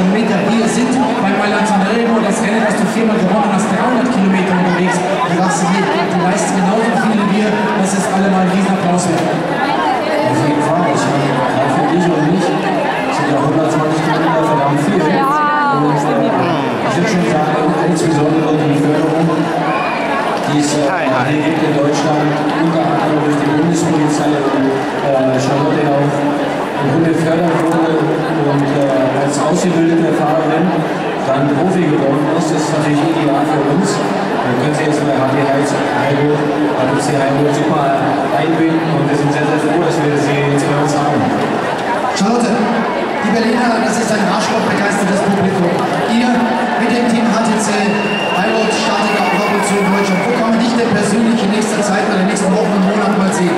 Kilometer. Wir sind bei Mailand Sanremo, das Rennen, das du viermal gewonnen hast, 300 Kilometer unterwegs. Du machst mit, du leistest genauso viel wie wir. Das ist allemal ein Riesenapplaus wert. Auf jeden Fall, ich meine, für dich und mich sind ja 120 Kilometer verdammt viel. Und äh, ich würde schon sagen, insbesondere die Förderung, die es äh, hier gibt in Deutschland, unter anderem durch die Bundespolizei und äh, Charlotte auch, eine gute Förderung wurde und äh, als ausgebildete Fahrerin dann Profi geworden ist. Ist natürlich ideal für uns. Dann können Sie jetzt bei HT Heilburg, HTC Heilburg super einbinden und wir sind sehr, sehr froh, dass wir Sie jetzt bei uns haben. Charlotte, die Berliner, das ist ein Radsportbegeistertes Publikum. Ihr mit dem Team HTC Heilburg startet auch ab und zu in Deutschland. Wo man dich denn persönlich in nächster Zeit oder in den nächsten Wochen und Monaten mal sehen?